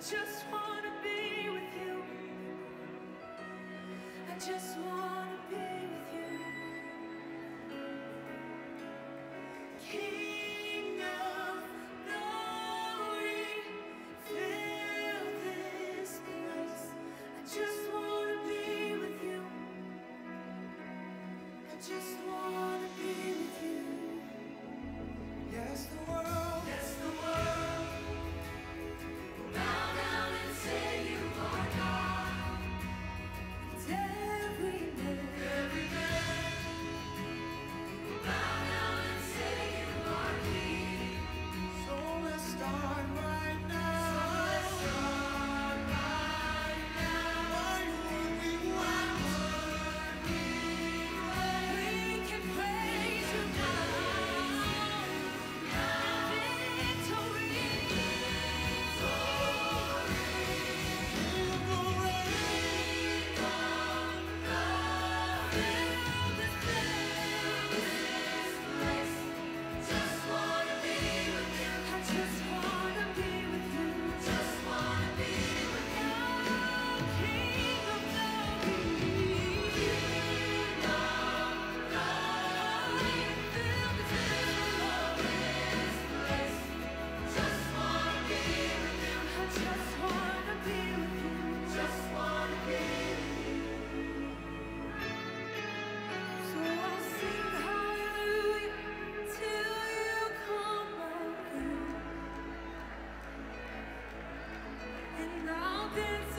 just wanna be with you. I just wanna Nothing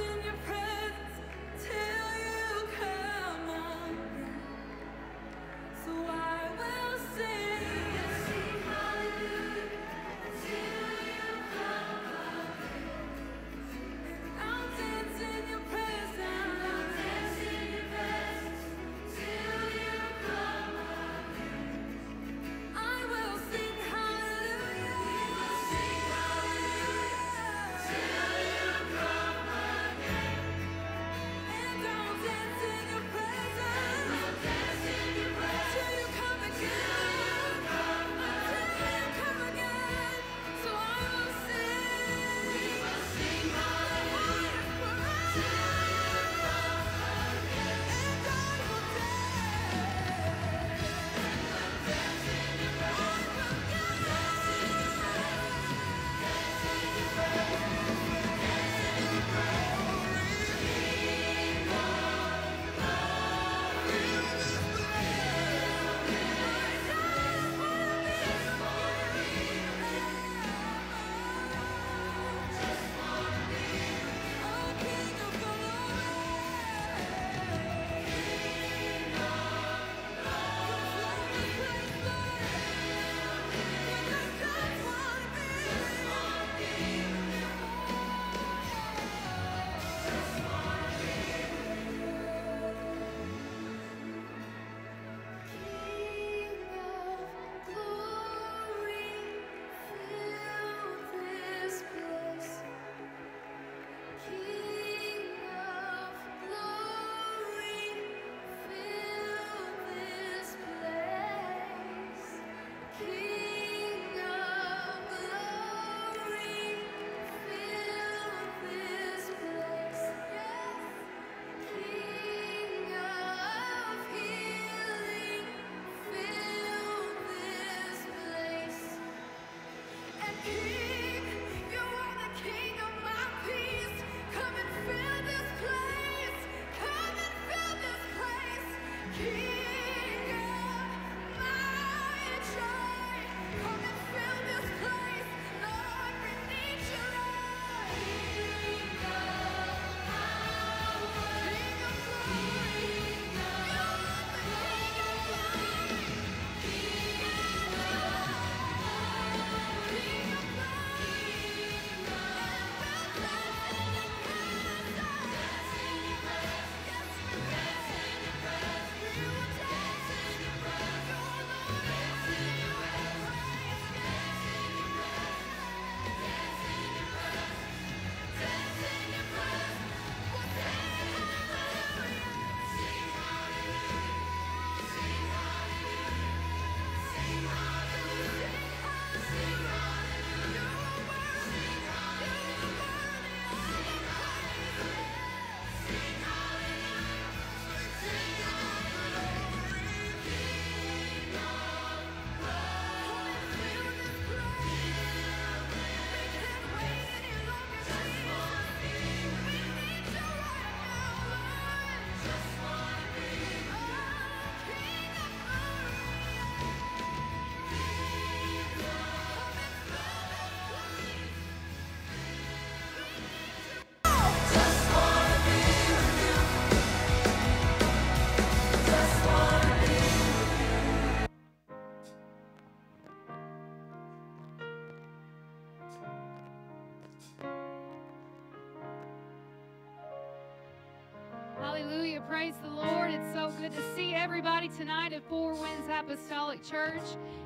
tonight at Four Winds Apostolic Church.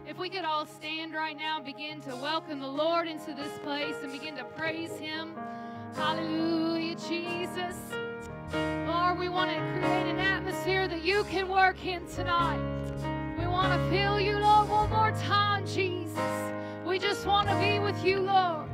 If we could all stand right now and begin to welcome the Lord into this place and begin to praise Him. Hallelujah, Jesus. Lord, we want to create an atmosphere that you can work in tonight. We want to feel you, Lord, one more time, Jesus. We just want to be with you, Lord.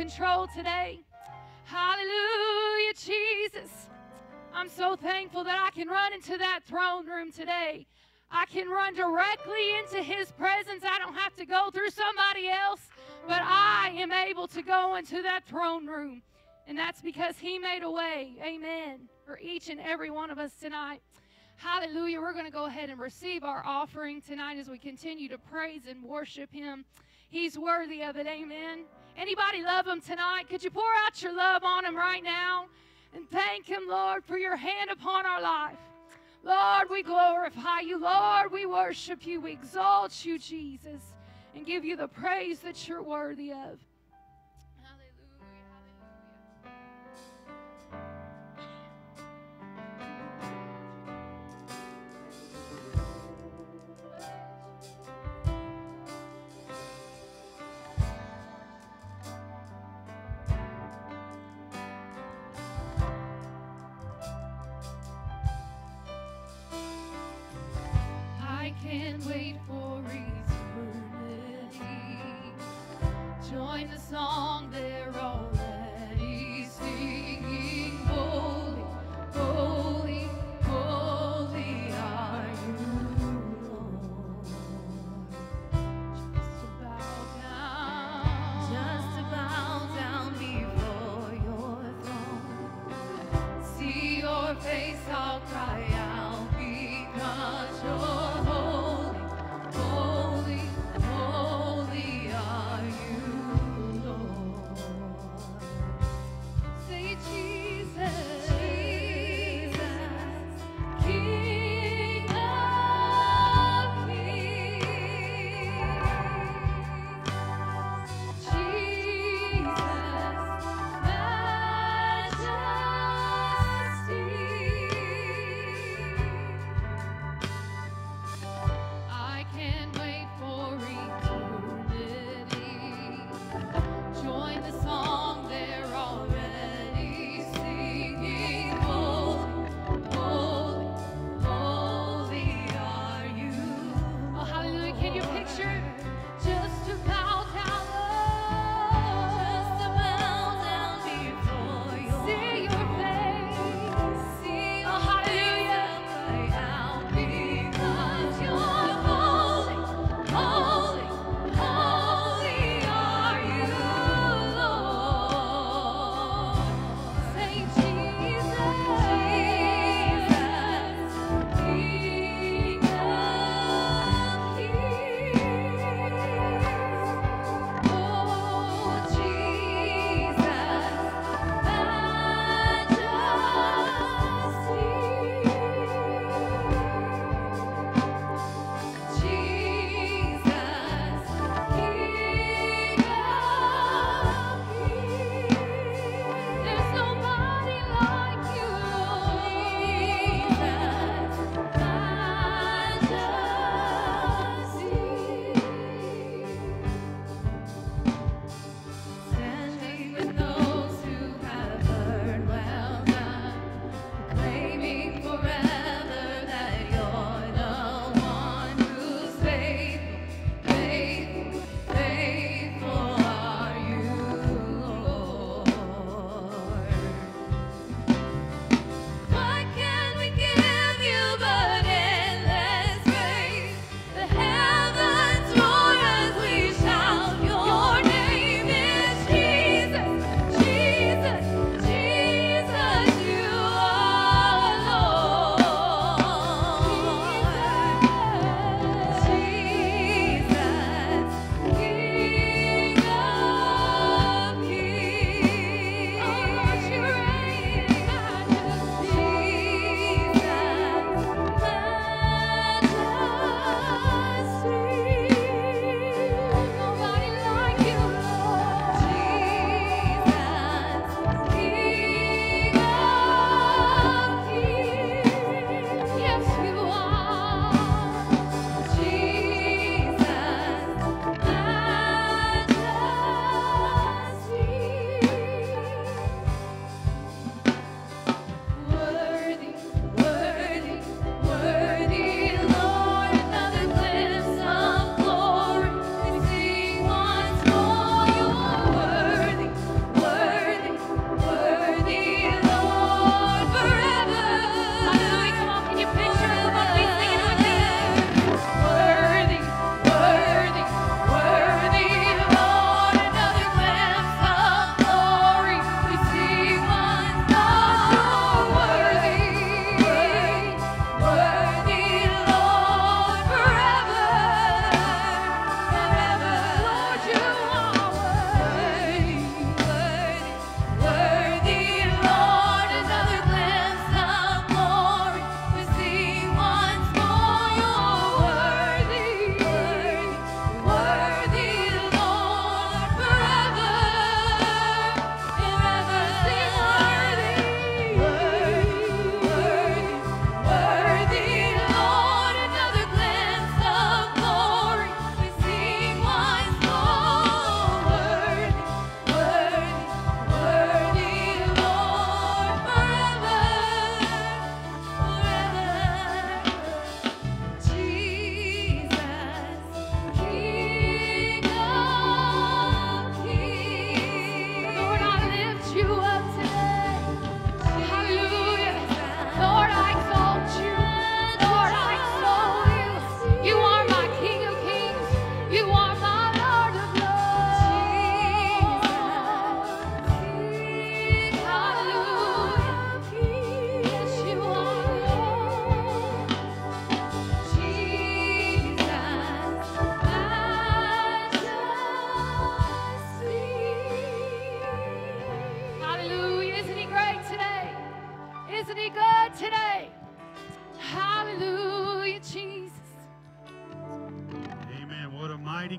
Control today. Hallelujah, Jesus. I'm so thankful that I can run into that throne room today. I can run directly into His presence. I don't have to go through somebody else, but I am able to go into that throne room. And that's because He made a way. Amen. For each and every one of us tonight. Hallelujah. We're going to go ahead and receive our offering tonight as we continue to praise and worship Him. He's worthy of it. Amen. Anybody love Him tonight? Could you pour out your love on Him right now? And thank Him, Lord, for your hand upon our life. Lord, we glorify you. Lord, we worship you. We exalt you, Jesus, and give you the praise that you're worthy of.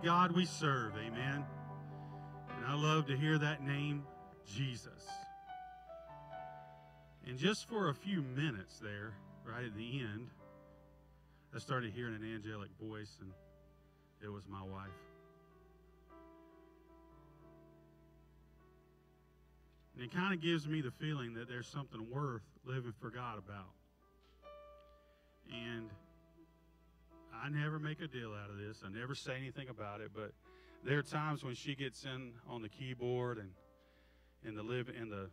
God we serve. Amen. And I love to hear that name, Jesus. And just for a few minutes there, right at the end, I started hearing an angelic voice, and it was my wife. And it kind of gives me the feeling that there's something worth living for God about. And I never make a deal out of this. I never say anything about it, but there are times when she gets in on the keyboard and in the live in the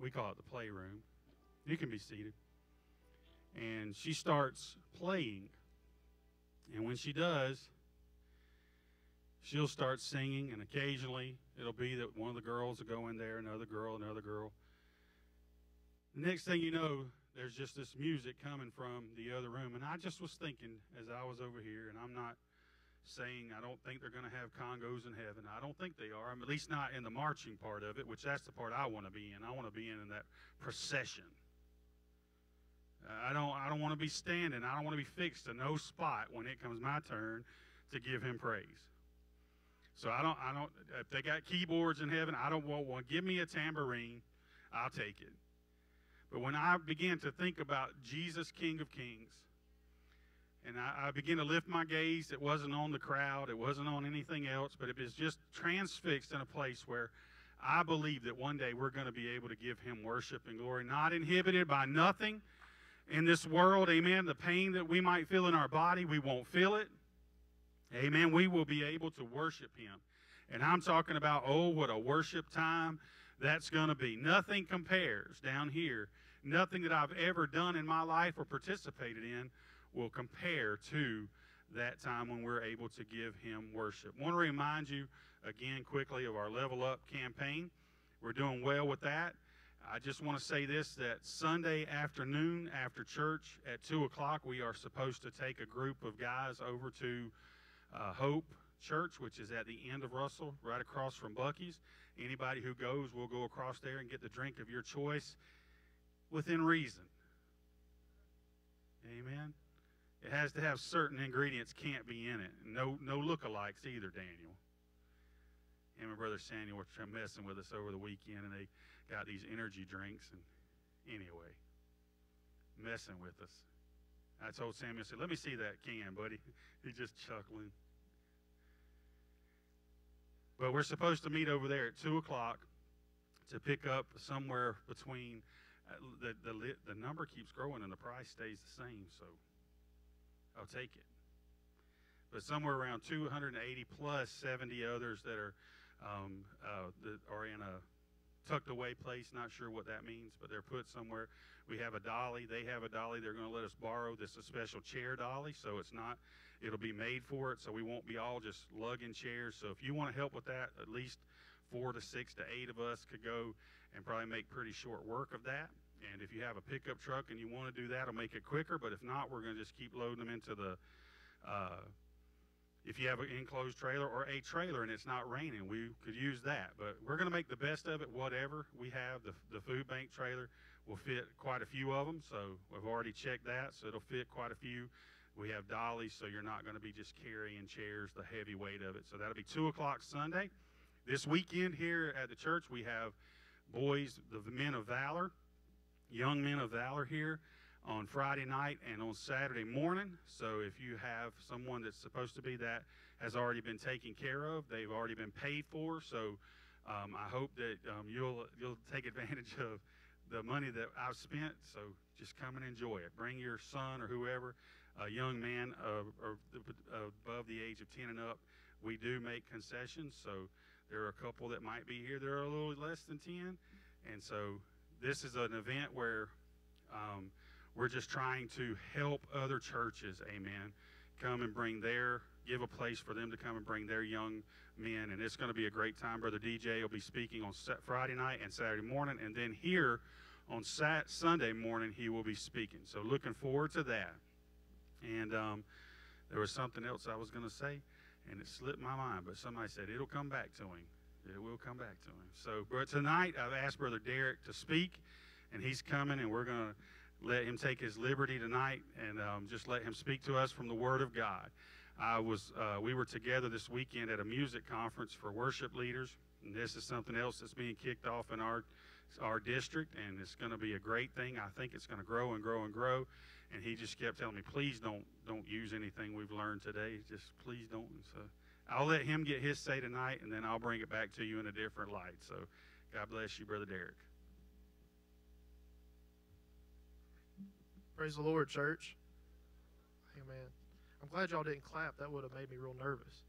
we call it the playroom. You can be seated. And she starts playing. And when she does, she'll start singing, and occasionally it'll be that one of the girls will go in there, another girl, another girl. The next thing you know, there's just this music coming from the other room. And I just was thinking as I was over here, and I'm not saying I don't think they're going to have congos in heaven. I don't think they are. I'm at least not in the marching part of it, which that's the part I want to be in. I want to be in, in that procession. I don't I don't want to be standing. I don't want to be fixed to no spot when it comes my turn to give him praise. So I don't I don't if they got keyboards in heaven, I don't want one. Give me a tambourine, I'll take it. But when I began to think about Jesus, King of Kings, and I, I began to lift my gaze, it wasn't on the crowd, it wasn't on anything else, but it was just transfixed in a place where I believe that one day we're going to be able to give him worship and glory, not inhibited by nothing in this world. Amen. The pain that we might feel in our body, we won't feel it. Amen. We will be able to worship him. And I'm talking about, oh, what a worship time that's going to be. Nothing compares down here. Nothing that I've ever done in my life or participated in will compare to that time when we're able to give him worship. I want to remind you again quickly of our Level Up campaign. We're doing well with that. I just want to say this that Sunday afternoon after church at 2 o'clock, we are supposed to take a group of guys over to uh, Hope Church, which is at the end of Russell, right across from Buc-ee's. Anybody who goes will go across there and get the drink of your choice within reason. Amen. It has to have certain ingredients can't be in it. No no lookalikes either, Daniel. Him and Brother Samuel were messing with us over the weekend, and they got these energy drinks. And anyway, messing with us. I told Samuel, I said, let me see that can, buddy. He's just chuckling. But we're supposed to meet over there at 2 o'clock to pick up somewhere between, uh, the, the, the number keeps growing and the price stays the same, so I'll take it. But somewhere around 280 plus 70 others that are um, uh, that are in a tucked away place. Not sure what that means, but they're put somewhere. We have a dolly. They have a dolly. They're going to let us borrow this a special chair dolly, so it's not. It'll be made for it, so we won't be all just lugging chairs. So if you want to help with that, at least four to six to eight of us could go and probably make pretty short work of that. And if you have a pickup truck and you want to do that, it'll make it quicker. But if not, we're going to just keep loading them into the. Uh, if you have an enclosed trailer or a trailer and it's not raining, we could use that. But we're going to make the best of it, whatever we have. The, the food bank trailer will fit quite a few of them, so we've already checked that, so it'll fit quite a few. We have dollies, so you're not going to be just carrying chairs, the heavy weight of it. So that'll be 2 o'clock Sunday. This weekend here at the church, we have boys, the men of valor, young men of valor here on Friday night and on Saturday morning. So if you have someone that's supposed to be that has already been taken care of, they've already been paid for. So um, I hope that um, you'll you'll take advantage of the money that I've spent. So just come and enjoy it. Bring your son or whoever, a young man or above the age of 10 and up. We do make concessions. So there are a couple that might be here that are a little less than 10. And so this is an event where um, we're just trying to help other churches, amen, come and bring their, give a place for them to come and bring their young men. And it's going to be a great time. Brother DJ will be speaking on Friday night and Saturday morning. And then here on Sunday morning, he will be speaking. So looking forward to that. And um, there was something else I was going to say, and it slipped my mind. But somebody said it'll come back to him. It will come back to him. So, but tonight I've asked Brother Derrick to speak, and he's coming, and we're going to let him take his liberty tonight and um, just let him speak to us from the Word of God. I was, uh, we were together this weekend at a music conference for worship leaders, and this is something else that's being kicked off in our our district, and it's going to be a great thing. I think it's going to grow and grow and grow. And he just kept telling me, please don't don't use anything we've learned today. Just please don't. So I'll let him get his say tonight, and then I'll bring it back to you in a different light. So God bless you, brother Derrick. Praise the Lord, church. Amen. I'm glad y'all didn't clap. That would have made me real nervous.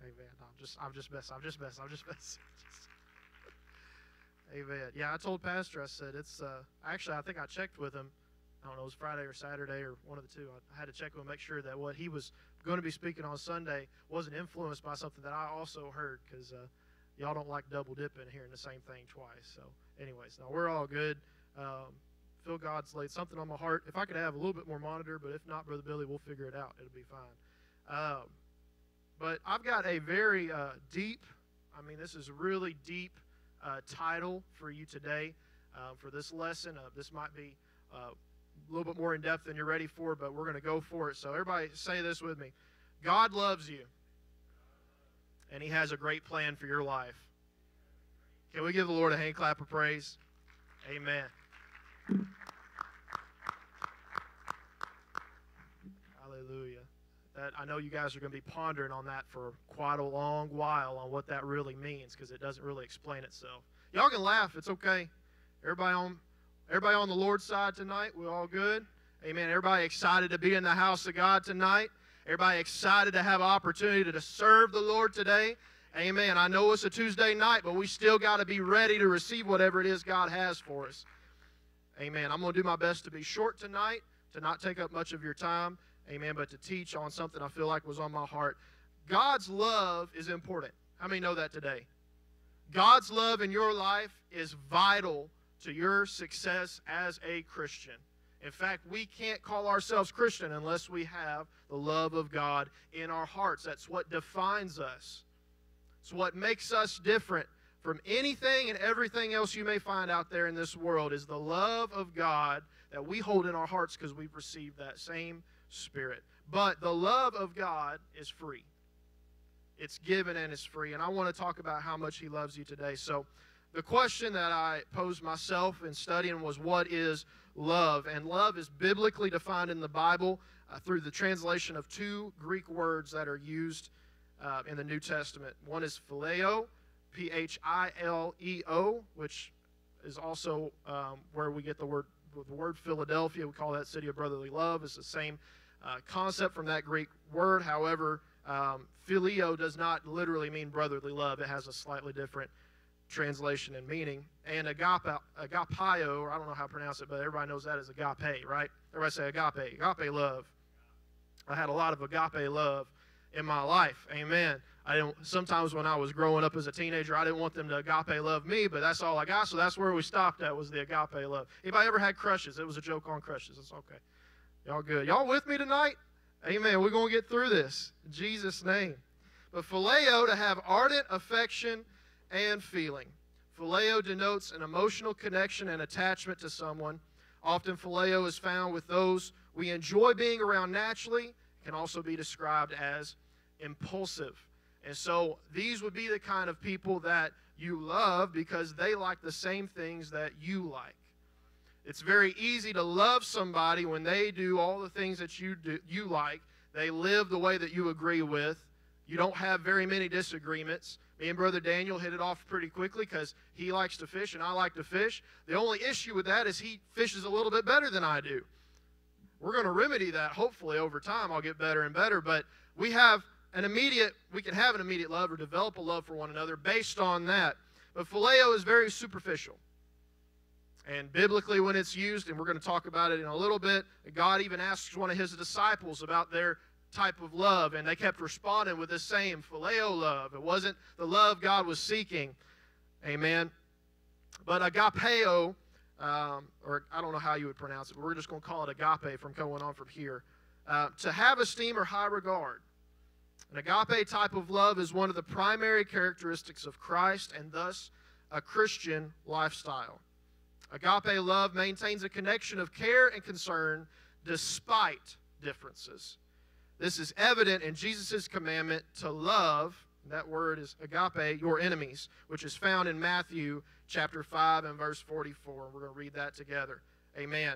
Amen. I'm just, I'm just messing. I'm just messing. I'm just messing. Amen. Yeah, I told Pastor. I said it's. Uh, actually, I think I checked with him. I don't know. It was Friday or Saturday or one of the two. I had to check with him, make sure that what he was going to be speaking on Sunday wasn't influenced by something that I also heard, because uh, y'all don't like double dipping, hearing the same thing twice. So, anyways, now we're all good. Um, feel God's laid something on my heart. If I could have a little bit more monitor, but if not, Brother Billy, we'll figure it out. It'll be fine. Um, but I've got a very uh, deep, I mean, this is a really deep uh, title for you today uh, for this lesson. Uh, this might be uh, a little bit more in depth than you're ready for, but we're going to go for it. So, everybody say this with me God loves you, and He has a great plan for your life. Can we give the Lord a hand clap of praise? Amen. Hallelujah. That I know you guys are going to be pondering on that for quite a long while on what that really means because it doesn't really explain itself. Y'all can laugh. It's okay. Everybody on everybody on the Lord's side tonight? We're all good? Amen. Everybody excited to be in the house of God tonight? Everybody excited to have opportunity to serve the Lord today? Amen. I know it's a Tuesday night, but we still got to be ready to receive whatever it is God has for us. Amen. I'm going to do my best to be short tonight, to not take up much of your time. Amen. But to teach on something I feel like was on my heart. God's love is important. How many know that today? God's love in your life is vital to your success as a Christian. In fact, we can't call ourselves Christian unless we have the love of God in our hearts. That's what defines us. It's what makes us different from anything and everything else you may find out there in this world is the love of God that we hold in our hearts because we've received that same spirit. But the love of God is free. It's given and it's free. And I want to talk about how much He loves you today. So, the question that I posed myself in studying was what is love? And love is biblically defined in the Bible uh, through the translation of two Greek words that are used uh, in the New Testament. One is phileo, P H I L E O, which is also um, where we get the word the word Philadelphia. We call that city of brotherly love. It's the same uh, concept from that Greek word. However, um, phileo does not literally mean brotherly love. It has a slightly different translation and meaning. And agape, agapio, or I don't know how to pronounce it, but everybody knows that as agape, right? Everybody say agape, agape love. I had a lot of agape love in my life. Amen. I didn't. Sometimes when I was growing up as a teenager, I didn't want them to agape love me, but that's all I got. So that's where we stopped at was the agape love. Anybody ever had crushes? It was a joke on crushes. It's okay. Y'all good? Y'all with me tonight? Amen. We're gonna get through this in Jesus' name. But phileo to have ardent affection and feeling. Phileo denotes an emotional connection and attachment to someone. Often phileo is found with those we enjoy being around naturally. It can also be described as impulsive. And so these would be the kind of people that you love because they like the same things that you like. It's very easy to love somebody when they do all the things that you do you like. They live the way that you agree with. You don't have very many disagreements. Me and Brother Daniel hit it off pretty quickly because he likes to fish and I like to fish. The only issue with that is he fishes a little bit better than I do. We're going to remedy that hopefully over time. I'll get better and better. But we have an immediate, we can have an immediate love or develop a love for one another based on that. But phileo is very superficial. And biblically, when it's used, and we're going to talk about it in a little bit, God even asks one of his disciples about their type of love, and they kept responding with the same phileo love. It wasn't the love God was seeking. Amen. But agapeo, um, or I don't know how you would pronounce it, but we're just going to call it agape from going on from here. Uh, to have esteem or high regard. An agape type of love is one of the primary characteristics of Christ and thus a Christian lifestyle. Agape love maintains a connection of care and concern despite differences. This is evident in Jesus' commandment to love, that word is agape, your enemies, which is found in Matthew chapter 5 and verse 44. We're going to read that together. Amen.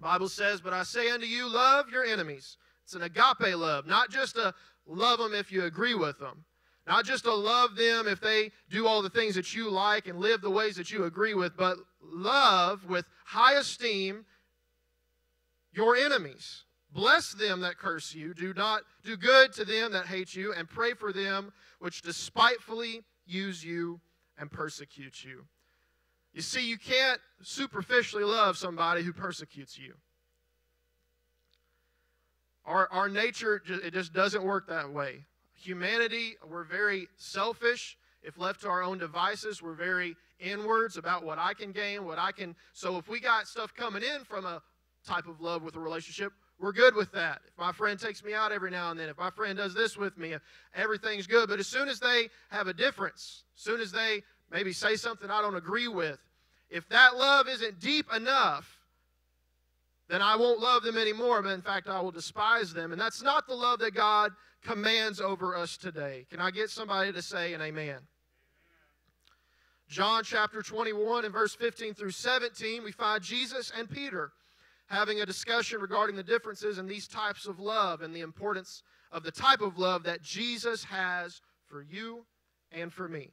Bible says, But I say unto you, love your enemies. It's an agape love, not just a love them if you agree with them, not just to love them if they do all the things that you like and live the ways that you agree with, but love with high esteem your enemies. Bless them that curse you. Do not do good to them that hate you, and pray for them which despitefully use you and persecute you. You see, you can't superficially love somebody who persecutes you. Our, our nature, it just doesn't work that way. Humanity, we're very selfish. If left to our own devices, we're very inwards about what I can gain, what I can. So if we got stuff coming in from a type of love with a relationship, we're good with that. If my friend takes me out every now and then, if my friend does this with me, everything's good. But as soon as they have a difference, as soon as they maybe say something I don't agree with, if that love isn't deep enough, then I won't love them anymore, but in fact, I will despise them. And that's not the love that God commands over us today. Can I get somebody to say an amen? John chapter 21 and verse 15 through 17, we find Jesus and Peter having a discussion regarding the differences in these types of love and the importance of the type of love that Jesus has for you and for me.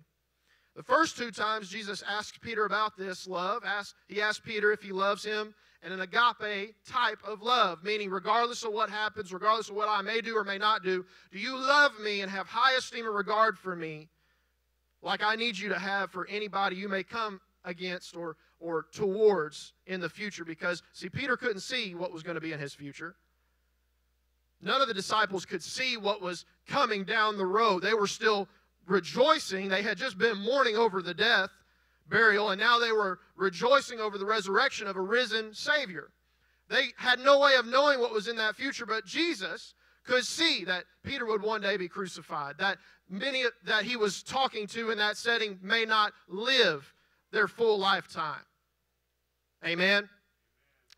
The first two times Jesus asked Peter about this love, he asked Peter if he loves him in an agape type of love, meaning regardless of what happens, regardless of what I may do or may not do, do you love me and have high esteem and regard for me like I need you to have for anybody you may come against or, or towards in the future? Because, see, Peter couldn't see what was going to be in his future. None of the disciples could see what was coming down the road. They were still rejoicing. They had just been mourning over the death, burial, and now they were rejoicing over the resurrection of a risen Savior. They had no way of knowing what was in that future, but Jesus could see that Peter would one day be crucified, that many that he was talking to in that setting may not live their full lifetime. Amen.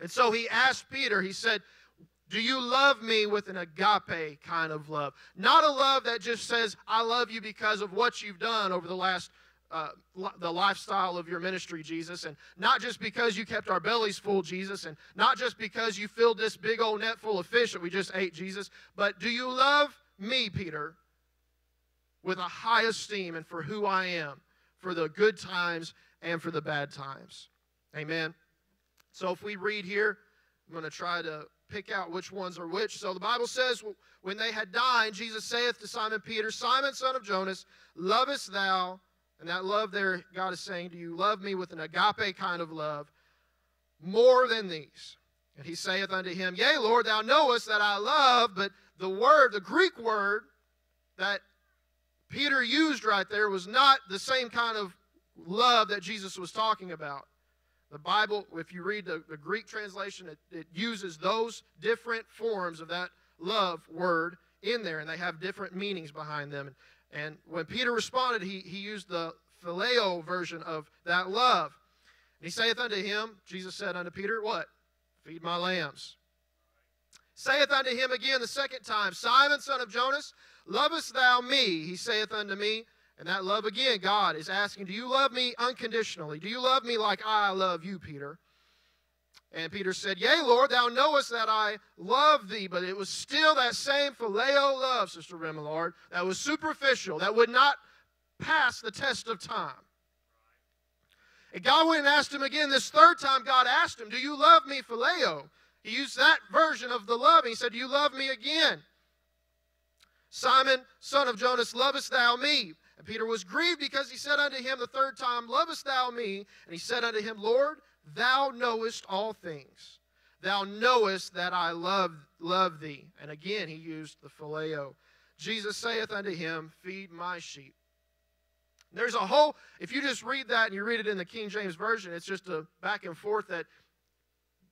And so he asked Peter, he said, do you love me with an agape kind of love? Not a love that just says, I love you because of what you've done over the last, uh, the lifestyle of your ministry, Jesus, and not just because you kept our bellies full, Jesus, and not just because you filled this big old net full of fish that we just ate, Jesus, but do you love me, Peter, with a high esteem and for who I am, for the good times and for the bad times? Amen. So if we read here, I'm going to try to pick out which ones are which. So the Bible says, when they had dined, Jesus saith to Simon Peter, Simon, son of Jonas, lovest thou, and that love there, God is saying, do you love me with an agape kind of love, more than these? And he saith unto him, Yea, Lord, thou knowest that I love, but the word, the Greek word that Peter used right there was not the same kind of love that Jesus was talking about. The Bible, if you read the, the Greek translation, it, it uses those different forms of that love word in there, and they have different meanings behind them. And, and when Peter responded, he, he used the phileo version of that love. And he saith unto him, Jesus said unto Peter, What? Feed my lambs. Saith unto him again the second time, Simon, son of Jonas, lovest thou me? He saith unto me, and that love, again, God is asking, Do you love me unconditionally? Do you love me like I love you, Peter? And Peter said, Yea, Lord, thou knowest that I love thee. But it was still that same phileo love, Sister Remillard, that was superficial, that would not pass the test of time. And God went and asked him again. This third time, God asked him, Do you love me, phileo? He used that version of the love. He said, Do you love me again? Simon, son of Jonas, lovest thou me? And Peter was grieved because he said unto him the third time, Lovest thou me? And he said unto him, Lord, thou knowest all things. Thou knowest that I love, love thee. And again he used the phileo. Jesus saith unto him, Feed my sheep. There's a whole, if you just read that and you read it in the King James Version, it's just a back and forth that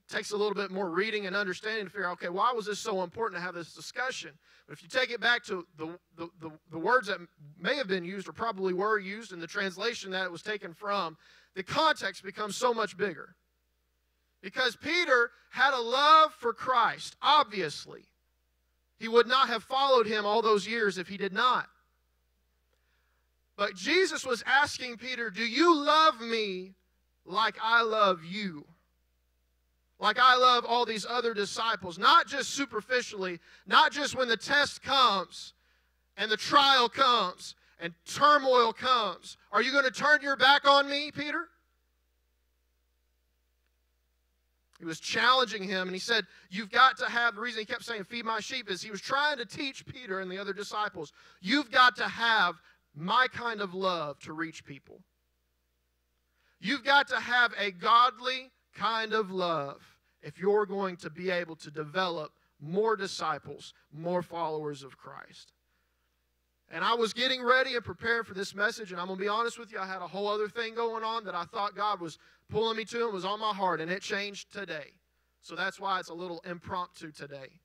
takes a little bit more reading and understanding to figure out, okay, why was this so important to have this discussion? But if you take it back to the, the, the, the, words that may have been used or probably were used in the translation that it was taken from, the context becomes so much bigger. Because Peter had a love for Christ, obviously. He would not have followed him all those years if he did not. But Jesus was asking Peter, Do you love me like I love you? Like I love all these other disciples, not just superficially, not just when the test comes and the trial comes and turmoil comes. Are you going to turn your back on me, Peter? He was challenging him, and he said, You've got to have the reason he kept saying, Feed my sheep, is he was trying to teach Peter and the other disciples, You've got to have my kind of love to reach people. You've got to have a godly kind of love if you're going to be able to develop more disciples, more followers of Christ. And I was getting ready and preparing for this message, and I'm going to be honest with you, I had a whole other thing going on that I thought God was pulling me to and was on my heart, and it changed today. So that's why it's a little impromptu today.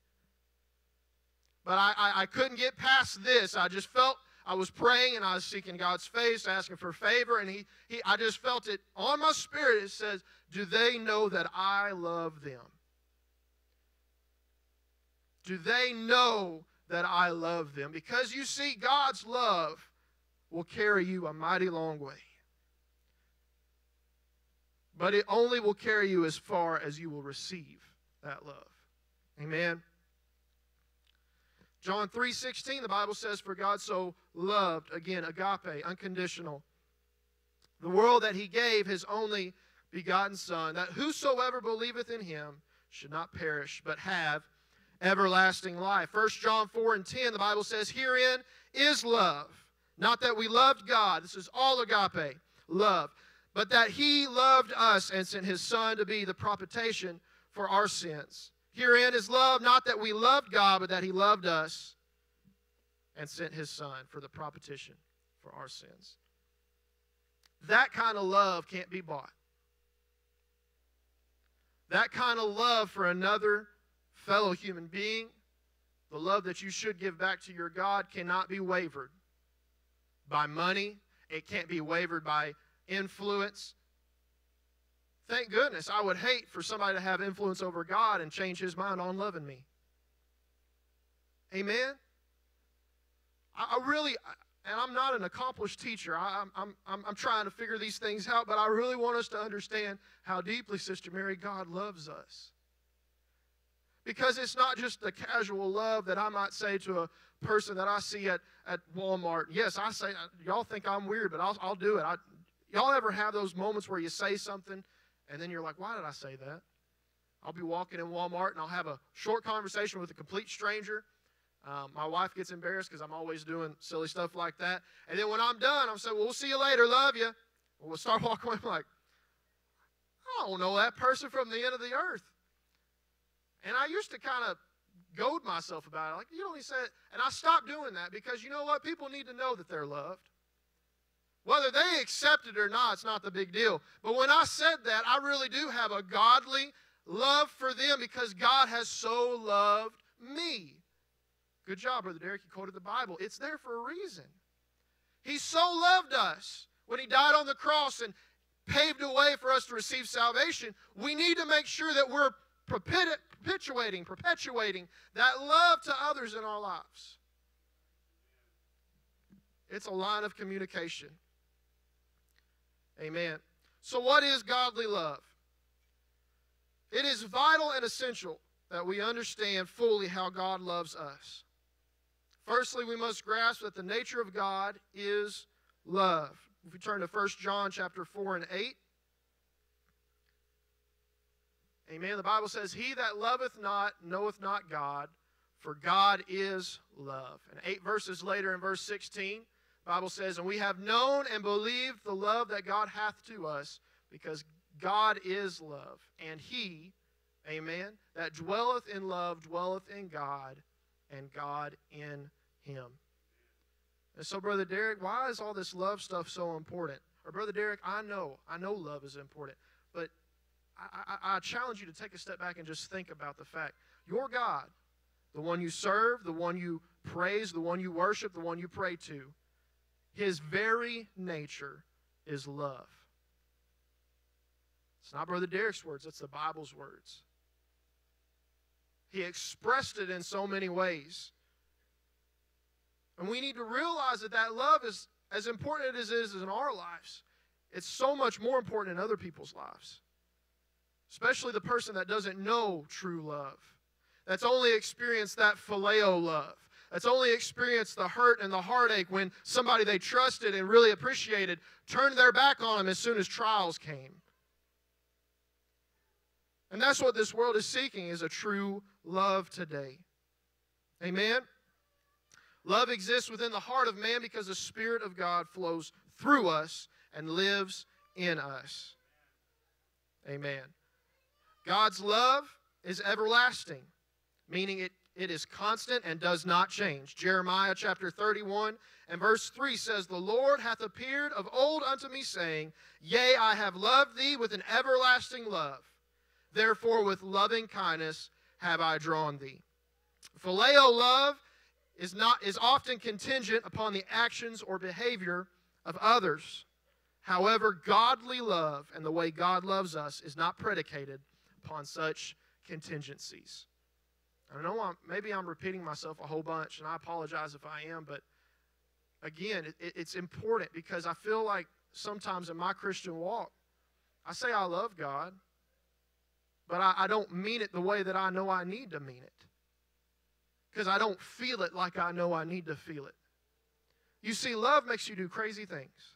But I, I, I couldn't get past this. I just felt I was praying and I was seeking God's face, asking for favor, and he, he I just felt it on my spirit. It says, Do they know that I love them? Do they know that I love them? Because you see, God's love will carry you a mighty long way. But it only will carry you as far as you will receive that love. Amen. John 3:16 the Bible says for God so loved again agape unconditional the world that he gave his only begotten son that whosoever believeth in him should not perish but have everlasting life. 1 John 4 and 10 the Bible says herein is love not that we loved God this is all agape love but that he loved us and sent his son to be the propitiation for our sins. Herein is love, not that we loved God, but that He loved us and sent His Son for the propitiation for our sins. That kind of love can't be bought. That kind of love for another fellow human being, the love that you should give back to your God, cannot be wavered by money. It can't be wavered by influence. Thank goodness. I would hate for somebody to have influence over God and change his mind on loving me. Amen? I, I really, and I'm not an accomplished teacher. I, I'm, I'm, I'm trying to figure these things out, but I really want us to understand how deeply, Sister Mary, God loves us. Because it's not just the casual love that I might say to a person that I see at, at Walmart. Yes, I say, y'all think I'm weird, but I'll, I'll do it. I, y'all ever have those moments where you say something and then you're like, why did I say that? I'll be walking in Walmart and I'll have a short conversation with a complete stranger. Um, my wife gets embarrassed because I'm always doing silly stuff like that. And then when I'm done, I'm saying, well, we'll see you later. Love you. We'll start walking away. I'm like, I don't know that person from the end of the earth. And I used to kind of goad myself about it. Like, you don't to say it. And I stopped doing that because you know what? People need to know that they're loved. Whether they accept it or not, it's not the big deal. But when I said that, I really do have a godly love for them because God has so loved me. Good job, Brother Derrick. You quoted the Bible. It's there for a reason. He so loved us when He died on the cross and paved a way for us to receive salvation. We need to make sure that we're perpetuating, perpetuating that love to others in our lives. It's a line of communication. Amen. So, what is godly love? It is vital and essential that we understand fully how God loves us. Firstly, we must grasp that the nature of God is love. If we turn to 1 John chapter 4 and 8. Amen. The Bible says, He that loveth not knoweth not God, for God is love. And eight verses later in verse 16, Bible says, And we have known and believed the love that God hath to us, because God is love. And he, amen, that dwelleth in love dwelleth in God, and God in him. And so, Brother Derrick, why is all this love stuff so important? Or, Brother Derrick, I know, I know love is important, but I, I, I challenge you to take a step back and just think about the fact your God, the one you serve, the one you praise, the one you worship, the one you pray to, his very nature is love. It's not Brother Derrick's words, it's the Bible's words. He expressed it in so many ways. And we need to realize that that love is as important as it is in our lives. It's so much more important in other people's lives. Especially the person that doesn't know true love. That's only experienced that phileo love. That's only experienced the hurt and the heartache when somebody they trusted and really appreciated turned their back on them as soon as trials came. And that's what this world is seeking is a true love today. Amen. Love exists within the heart of man because the Spirit of God flows through us and lives in us. Amen. God's love is everlasting, meaning it, it is constant and does not change. Jeremiah chapter 31 and verse 3 says, The Lord hath appeared of old unto me, saying, Yea, I have loved thee with an everlasting love. Therefore, with loving kindness have I drawn thee. Phileo love is, not, is often contingent upon the actions or behavior of others. However, godly love and the way God loves us is not predicated upon such contingencies. I know I'm, maybe I'm repeating myself a whole bunch, and I apologize if I am, but again, it, it's important because I feel like sometimes in my Christian walk, I say I love God, but I, I don't mean it the way that I know I need to mean it because I don't feel it like I know I need to feel it. You see, love makes you do crazy things.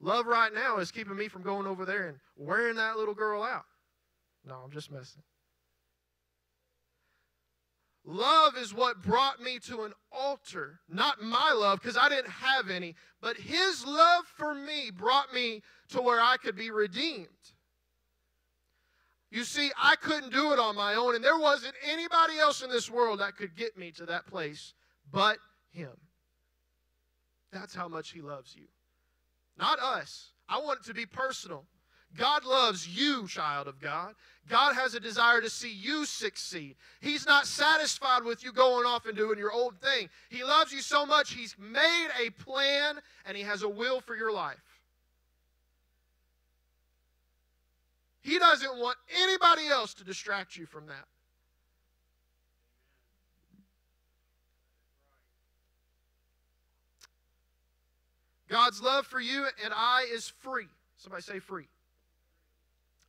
Love right now is keeping me from going over there and wearing that little girl out. No, I'm just messing. Love is what brought me to an altar. Not my love, because I didn't have any, but His love for me brought me to where I could be redeemed. You see, I couldn't do it on my own, and there wasn't anybody else in this world that could get me to that place but Him. That's how much He loves you. Not us. I want it to be personal. God loves you, child of God. God has a desire to see you succeed. He's not satisfied with you going off and doing your old thing. He loves you so much, He's made a plan and He has a will for your life. He doesn't want anybody else to distract you from that. God's love for you and I is free. Somebody say free.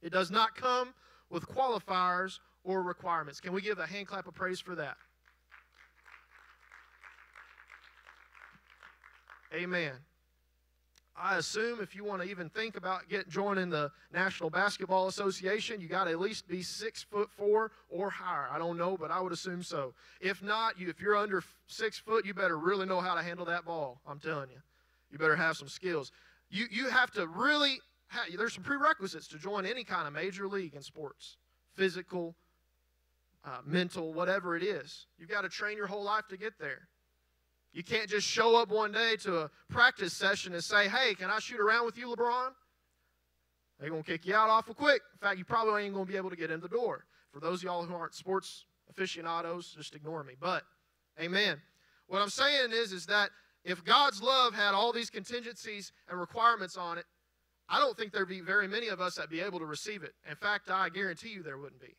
It does not come with qualifiers or requirements. Can we give a hand clap of praise for that? Amen. I assume if you want to even think about get joining the National Basketball Association, you got to at least be six foot four or higher. I don't know, but I would assume so. If not, you if you're under six foot, you better really know how to handle that ball. I'm telling you, you better have some skills. You you have to really. There's some prerequisites to join any kind of major league in sports, physical, uh, mental, whatever it is. You've got to train your whole life to get there. You can't just show up one day to a practice session and say, hey, can I shoot around with you, LeBron? They're going to kick you out awful quick. In fact, you probably ain't going to be able to get in the door. For those of y'all who aren't sports aficionados, just ignore me. But, amen. What I'm saying is, is that if God's love had all these contingencies and requirements on it, I don't think there'd be very many of us that'd be able to receive it. In fact, I guarantee you there wouldn't be.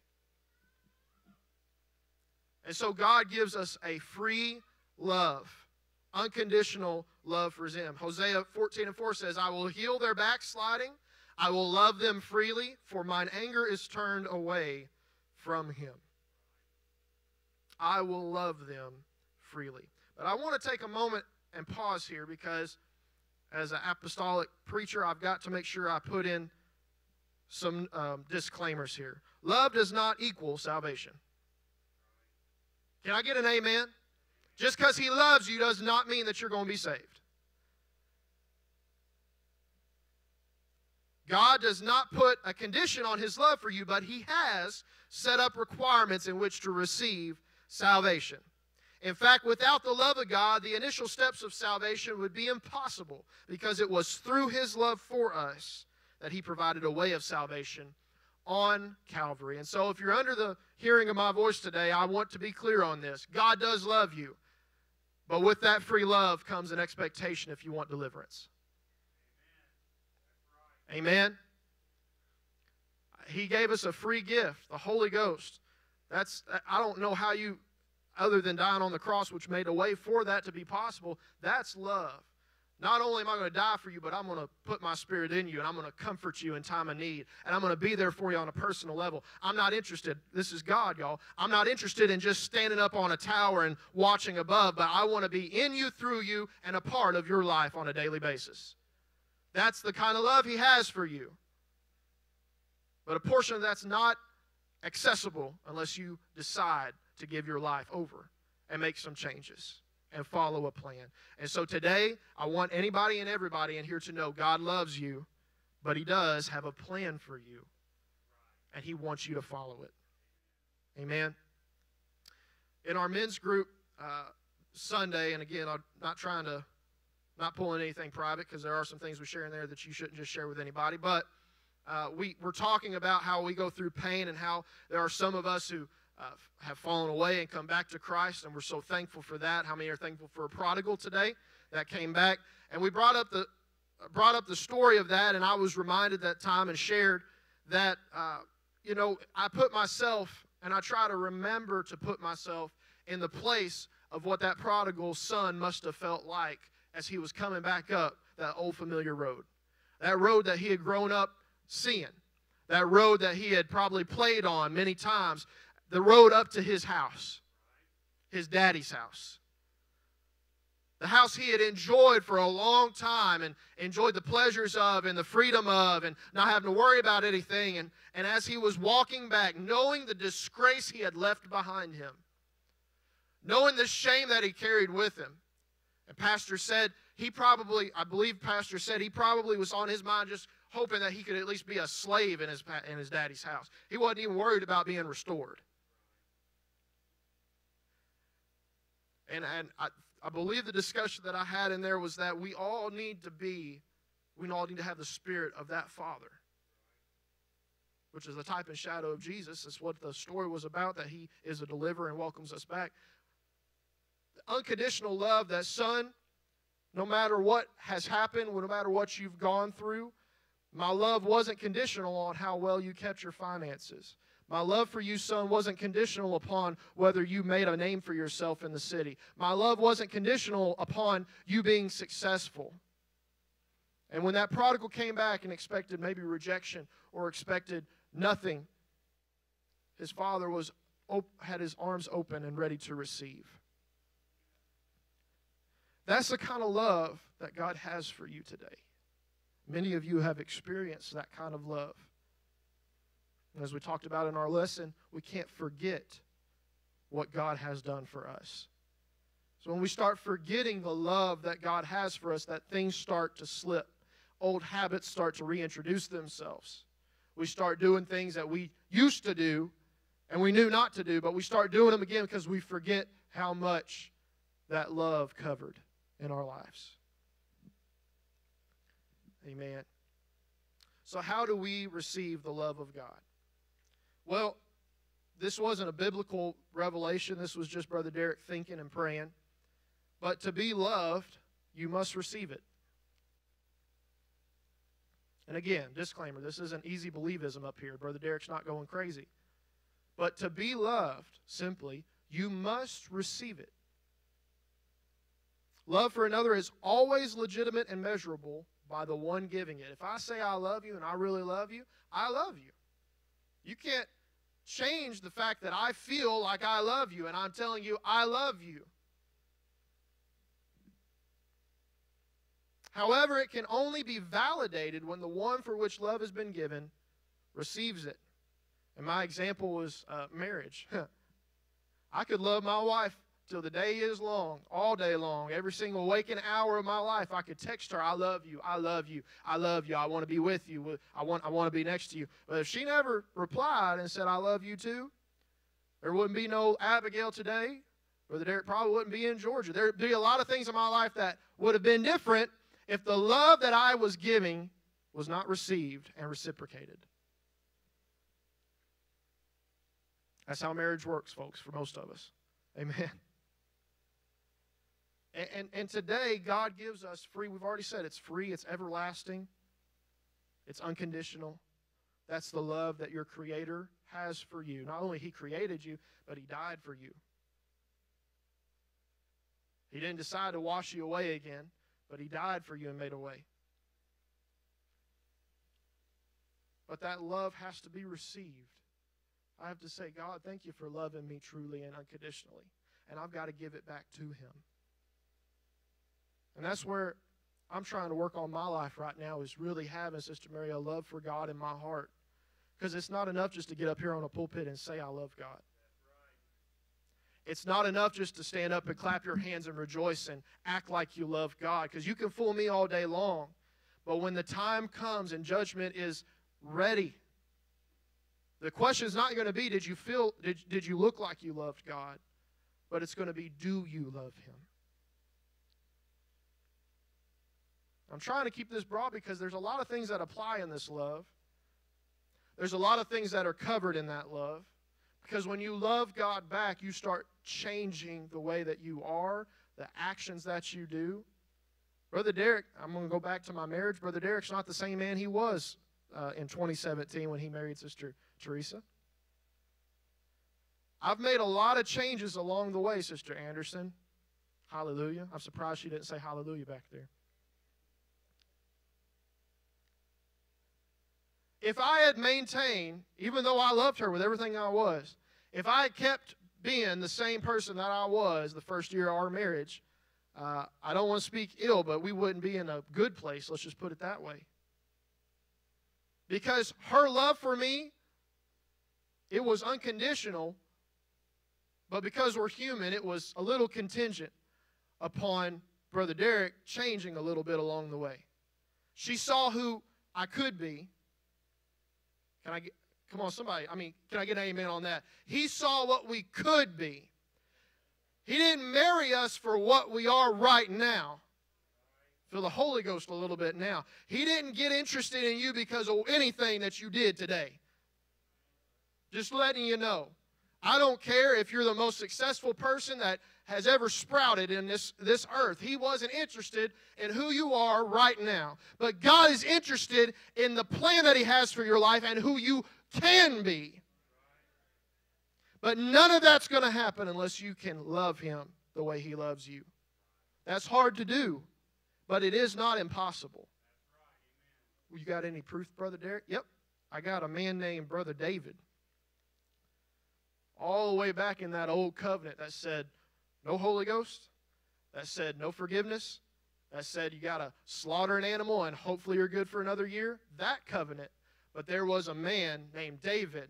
And so God gives us a free love unconditional love for him. Hosea 14 and 4 says, I will heal their backsliding. I will love them freely, for mine anger is turned away from him. I will love them freely. But I want to take a moment and pause here because as an apostolic preacher, I've got to make sure I put in some um, disclaimers here. Love does not equal salvation. Can I get an amen? Just because he loves you does not mean that you're going to be saved. God does not put a condition on his love for you, but he has set up requirements in which to receive salvation. In fact, without the love of God, the initial steps of salvation would be impossible because it was through his love for us that he provided a way of salvation on Calvary. And so, if you're under the hearing of my voice today, I want to be clear on this. God does love you. But with that free love comes an expectation if you want deliverance. Amen. He gave us a free gift, the Holy Ghost. That's I don't know how you, other than dying on the cross, which made a way for that to be possible. That's love. Not only am I going to die for you, but I'm going to put my spirit in you and I'm going to comfort you in time of need. And I'm going to be there for you on a personal level. I'm not interested. This is God, y'all. I'm not interested in just standing up on a tower and watching above, but I want to be in you, through you, and a part of your life on a daily basis. That's the kind of love He has for you. But a portion of that's not accessible unless you decide to give your life over and make some changes and follow a plan. And so today, I want anybody and everybody in here to know God loves you, but He does have a plan for you, and He wants you to follow it. Amen. In our men's group uh, Sunday, and again, I'm not trying to, not pulling anything private because there are some things we share in there that you shouldn't just share with anybody, but uh, we, we're talking about how we go through pain and how there are some of us who uh, have fallen away and come back to Christ, and we're so thankful for that. How many are thankful for a prodigal today that came back? And we brought up the brought up the story of that, and I was reminded that time and shared that uh, you know I put myself and I try to remember to put myself in the place of what that prodigal son must have felt like as he was coming back up that old familiar road, that road that he had grown up seeing, that road that he had probably played on many times, the road up to his house, his daddy's house. The house he had enjoyed for a long time and enjoyed the pleasures of and the freedom of and not having to worry about anything. And, and as he was walking back, knowing the disgrace he had left behind him, knowing the shame that he carried with him, and Pastor said he probably, I believe Pastor said he probably was on his mind just hoping that he could at least be a slave in his, in his daddy's house. He wasn't even worried about being restored. And, and I, I believe the discussion that I had in there was that we all need to be, we all need to have the spirit of that Father, which is the type and shadow of Jesus. That's what the story was about, that He is a deliverer and welcomes us back. The unconditional love, that Son, no matter what has happened, no matter what you've gone through, my love wasn't conditional on how well you kept your finances. My love for you, son, wasn't conditional upon whether you made a name for yourself in the city. My love wasn't conditional upon you being successful. And when that prodigal came back and expected maybe rejection or expected nothing, his father was had his arms open and ready to receive. That's the kind of love that God has for you today. Many of you have experienced that kind of love. And as we talked about in our lesson, we can't forget what God has done for us. So when we start forgetting the love that God has for us, that things start to slip. Old habits start to reintroduce themselves. We start doing things that we used to do and we knew not to do, but we start doing them again because we forget how much that love covered in our lives. Amen. So, how do we receive the love of God? Well, this wasn't a biblical revelation. This was just Brother Derrick thinking and praying. But to be loved, you must receive it. And again, disclaimer this isn't easy believism up here. Brother Derrick's not going crazy. But to be loved, simply, you must receive it. Love for another is always legitimate and measurable by the one giving it. If I say I love you and I really love you, I love you. You can't change the fact that I feel like I love you and I'm telling you I love you. However, it can only be validated when the one for which love has been given receives it. And my example was uh, marriage. I could love my wife till the day is long, all day long, every single waking hour of my life, I could text her, I love you, I love you, I love you, I want to be with you, I want, I want to be next to you. But if she never replied and said, I love you too, there wouldn't be no Abigail today, or there probably wouldn't be in Georgia. There'd be a lot of things in my life that would have been different if the love that I was giving was not received and reciprocated. That's how marriage works, folks, for most of us. Amen. And, and, and, today, God gives us free. We've already said it's free, it's everlasting, it's unconditional. That's the love that your Creator has for you. Not only He created you, but He died for you. He didn't decide to wash you away again, but He died for you and made a way. But that love has to be received. I have to say, God, thank you for loving me truly and unconditionally. And I've got to give it back to Him. And that's where I'm trying to work on my life right now is really having, Sister Mary, a love for God in my heart. Because it's not enough just to get up here on a pulpit and say, I love God. It's not enough just to stand up and clap your hands and rejoice and act like you love God. Because you can fool me all day long. But when the time comes and judgment is ready, the question is not going to be, did you feel, did, did you look like you loved God? But it's going to be, do you love Him? I'm trying to keep this broad because there's a lot of things that apply in this love. There's a lot of things that are covered in that love. Because when you love God back, you start changing the way that you are, the actions that you do. Brother Derrick, I'm going to go back to my marriage. Brother Derrick's not the same man he was uh, in 2017 when he married Sister Teresa. I've made a lot of changes along the way, Sister Anderson. Hallelujah. I'm surprised she didn't say hallelujah back there. If I had maintained, even though I loved her with everything I was, if I had kept being the same person that I was the first year of our marriage, uh, I don't want to speak ill, but we wouldn't be in a good place. Let's just put it that way. Because her love for me, it was unconditional, but because we're human, it was a little contingent upon Brother Derrick changing a little bit along the way. She saw who I could be, can I get, come on, somebody? I mean, can I get an amen on that? He saw what we could be. He didn't marry us for what we are right now. Feel the Holy Ghost a little bit now. He didn't get interested in you because of anything that you did today. Just letting you know. I don't care if you're the most successful person that has ever sprouted in this, this earth. He wasn't interested in who you are right now. But God is interested in the plan that He has for your life and who you can be. But none of that's going to happen unless you can love Him the way He loves you. That's hard to do, but it is not impossible. You got any proof, Brother Derrick? Yep. I got a man named Brother David. All the way back in that old covenant that said, no Holy Ghost, that said no forgiveness, that said you got to slaughter an animal and hopefully you're good for another year, that covenant. But there was a man named David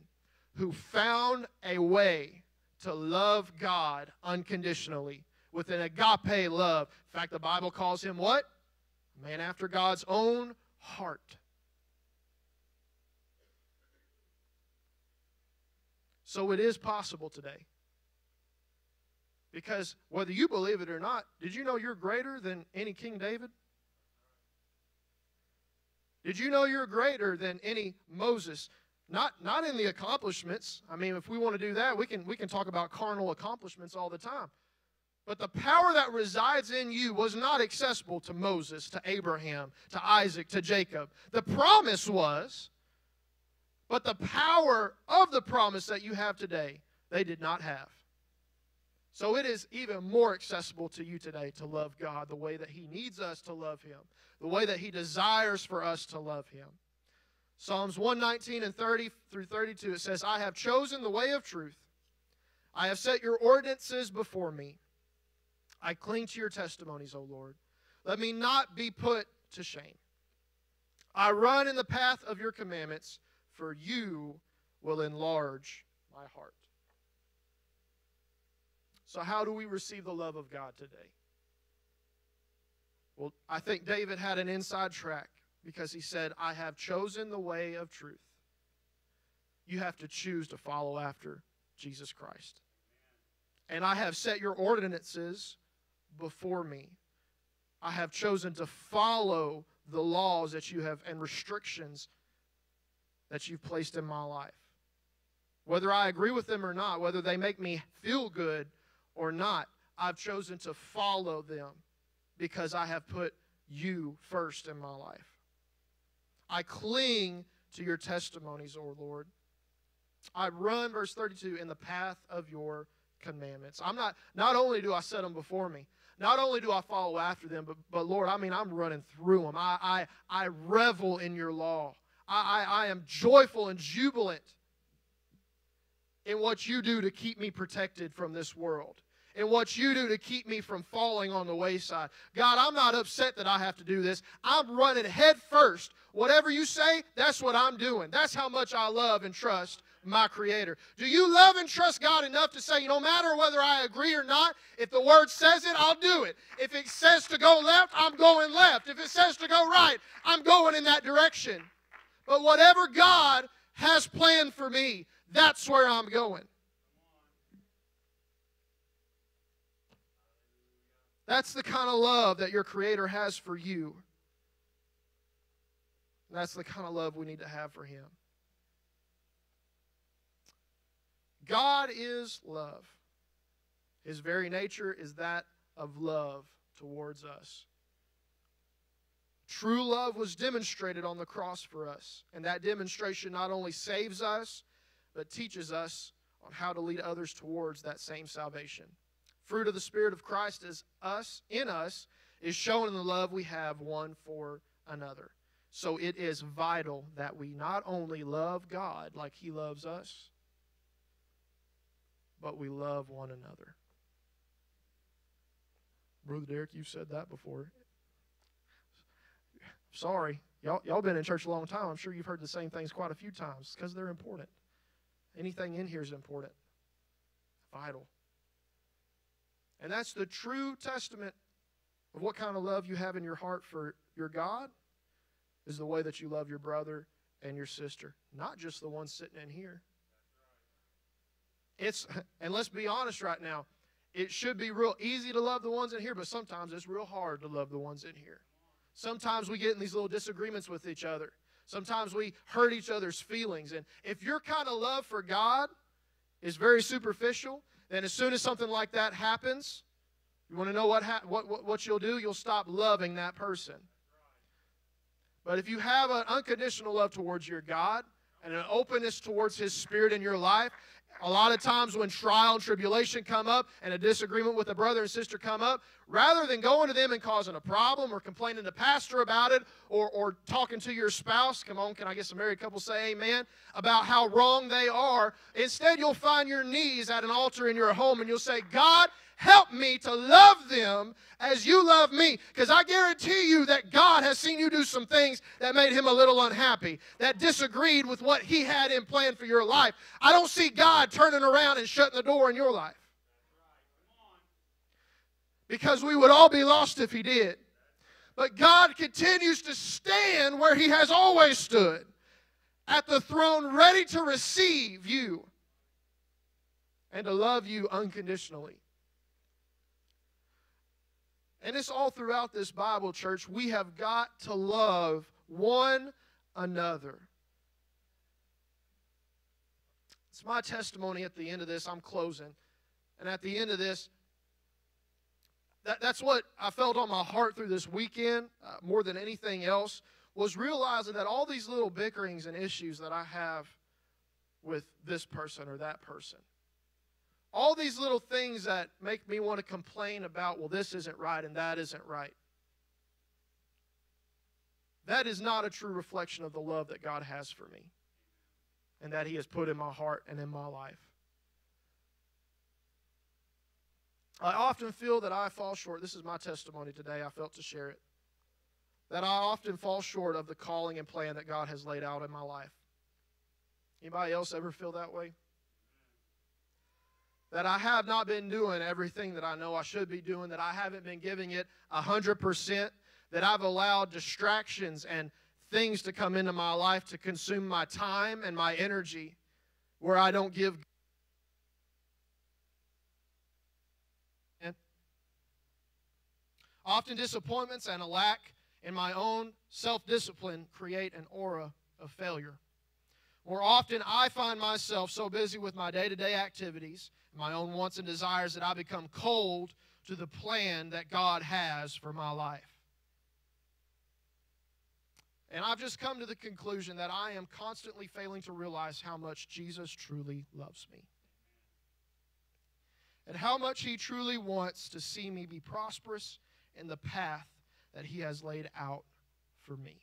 who found a way to love God unconditionally with an agape love. In fact, the Bible calls him what? A man after God's own heart. So it is possible today. Because whether you believe it or not, did you know you're greater than any King David? Did you know you're greater than any Moses? Not, not in the accomplishments. I mean, if we want to do that, we can, we can talk about carnal accomplishments all the time. But the power that resides in you was not accessible to Moses, to Abraham, to Isaac, to Jacob. The promise was, but the power of the promise that you have today, they did not have. So it is even more accessible to you today to love God the way that He needs us to love Him, the way that He desires for us to love Him. Psalms 119 and 30 through 32, it says, I have chosen the way of truth. I have set your ordinances before me. I cling to your testimonies, O Lord. Let me not be put to shame. I run in the path of your commandments, for you will enlarge my heart. So, how do we receive the love of God today? Well, I think David had an inside track because he said, I have chosen the way of truth. You have to choose to follow after Jesus Christ. And I have set your ordinances before me. I have chosen to follow the laws that you have and restrictions that you've placed in my life. Whether I agree with them or not, whether they make me feel good or not, I've chosen to follow them because I have put you first in my life. I cling to your testimonies, O Lord. I run, verse 32, in the path of your commandments. I'm not, not only do I set them before me, not only do I follow after them, but, but Lord, I mean, I'm running through them. I, I, I revel in your law. I, I, I am joyful and jubilant in what you do to keep me protected from this world and what you do to keep me from falling on the wayside. God, I'm not upset that I have to do this. I'm running head first. Whatever you say, that's what I'm doing. That's how much I love and trust my Creator. Do you love and trust God enough to say, no matter whether I agree or not, if the Word says it, I'll do it. If it says to go left, I'm going left. If it says to go right, I'm going in that direction. But whatever God has planned for me, that's where I'm going. That's the kind of love that your Creator has for you. That's the kind of love we need to have for Him. God is love. His very nature is that of love towards us. True love was demonstrated on the cross for us, and that demonstration not only saves us, but teaches us on how to lead others towards that same salvation. Fruit of the Spirit of Christ is us, in us, is shown in the love we have one for another. So it is vital that we not only love God like He loves us, but we love one another. Brother Derrick, you've said that before. Sorry. Y'all, y'all been in church a long time. I'm sure you've heard the same things quite a few times because they're important. Anything in here is important, vital. And that's the true testament of what kind of love you have in your heart for your God is the way that you love your brother and your sister, not just the ones sitting in here. It's and let's be honest right now, it should be real easy to love the ones in here, but sometimes it's real hard to love the ones in here. Sometimes we get in these little disagreements with each other. Sometimes we hurt each other's feelings. And if your kind of love for God is very superficial, then as soon as something like that happens, you want to know what, ha- what, what, what you'll do? You'll stop loving that person. But if you have an unconditional love towards your God and an openness towards His Spirit in your life, a lot of times when trial and tribulation come up and a disagreement with a brother and sister come up, rather than going to them and causing a problem or complaining to pastor about it or, or talking to your spouse, come on, can I get some married couples say amen, about how wrong they are, instead you'll find your knees at an altar in your home and you'll say, God, help me to love them as you love me. Because I guarantee you that God has seen you do some things that made him a little unhappy, that disagreed with what he had in plan for your life. I don't see God turning around and shutting the door in your life. Because we would all be lost if he did. But God continues to stand where he has always stood at the throne, ready to receive you and to love you unconditionally. And it's all throughout this Bible, church. We have got to love one another. It's my testimony at the end of this. I'm closing. And at the end of this, that, that's what I felt on my heart through this weekend uh, more than anything else was realizing that all these little bickerings and issues that I have with this person or that person all these little things that make me want to complain about, well, this isn't right and that isn't right. That is not a true reflection of the love that God has for me and that He has put in my heart and in my life. I often feel that I fall short. This is my testimony today. I felt to share it. That I often fall short of the calling and plan that God has laid out in my life. Anybody else ever feel that way? that I have not been doing everything that I know I should be doing, that I haven't been giving it 100%, that I've allowed distractions and things to come into my life to consume my time and my energy where I don't give. Often disappointments and a lack in my own self discipline create an aura of failure. More often, I find myself so busy with my day to day activities my own wants and desires that I become cold to the plan that God has for my life. And I've just come to the conclusion that I am constantly failing to realize how much Jesus truly loves me. And how much he truly wants to see me be prosperous in the path that he has laid out for me.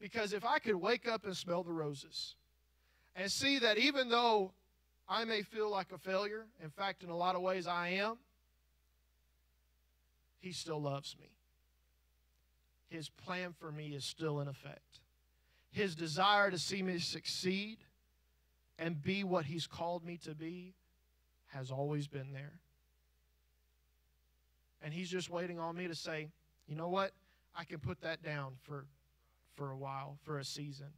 Because if I could wake up and smell the roses and see that even though I may feel like a failure, in fact, in a lot of ways I am, he still loves me. His plan for me is still in effect. His desire to see me succeed and be what He's called me to be has always been there. And He's just waiting on me to say, you know what? I can put that down for, for a while, for a season.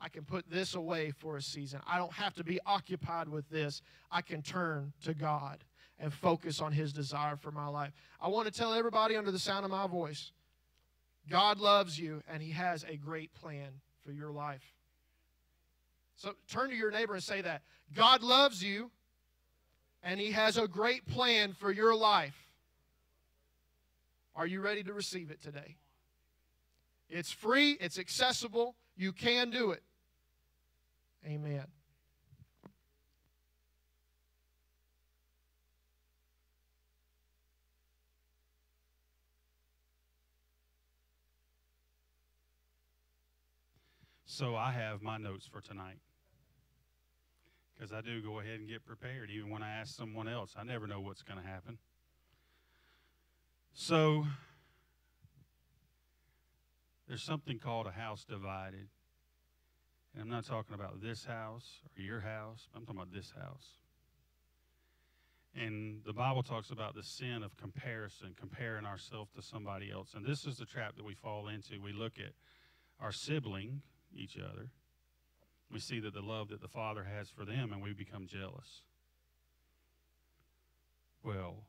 I can put this away for a season. I don't have to be occupied with this. I can turn to God and focus on His desire for my life. I want to tell everybody under the sound of my voice God loves you and He has a great plan for your life. So turn to your neighbor and say that. God loves you and He has a great plan for your life. Are you ready to receive it today? It's free, it's accessible, you can do it. Amen. So I have my notes for tonight. Because I do go ahead and get prepared. Even when I ask someone else, I never know what's going to happen. So there's something called a house divided. And I'm not talking about this house or your house, I'm talking about this house. And the Bible talks about the sin of comparison, comparing ourselves to somebody else. And this is the trap that we fall into. We look at our sibling, each other. We see that the love that the Father has for them, and we become jealous. Well,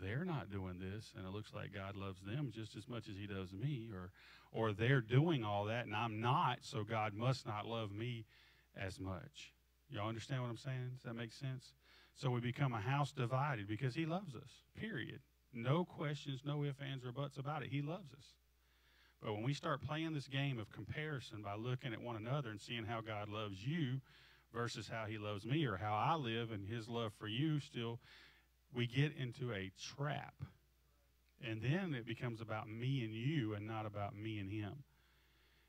they're not doing this, and it looks like God loves them just as much as He does me, or, or they're doing all that, and I'm not, so God must not love me as much. Y'all understand what I'm saying? Does that make sense? So we become a house divided because He loves us, period. No questions, no ifs, ands, or buts about it. He loves us. But when we start playing this game of comparison by looking at one another and seeing how God loves you versus how he loves me or how I live and his love for you still, we get into a trap. And then it becomes about me and you and not about me and him.